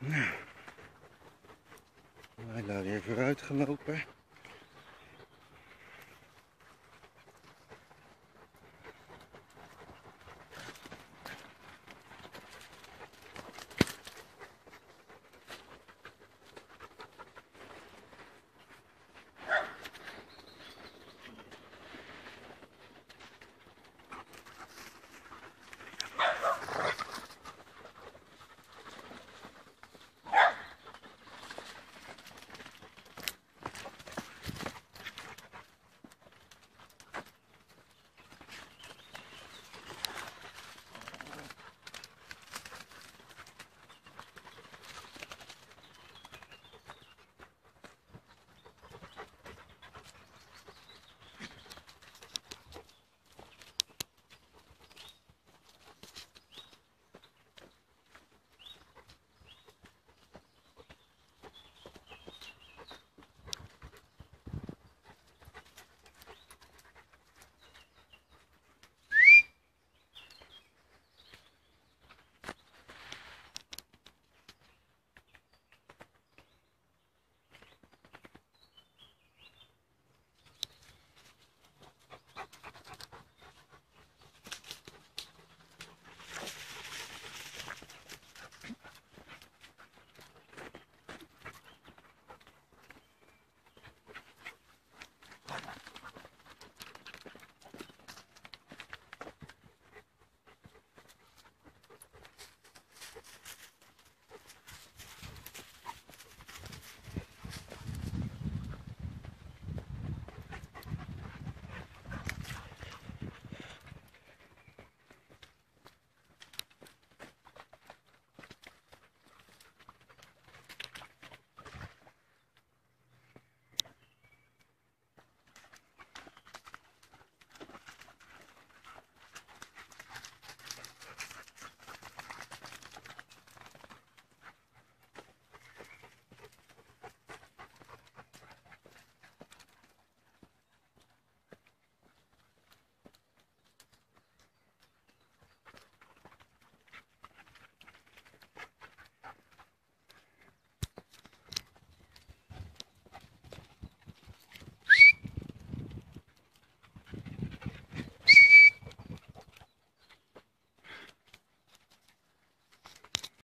Nou, wij daar weer vooruit gelopen.